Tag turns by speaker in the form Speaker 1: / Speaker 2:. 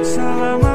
Speaker 1: Salam.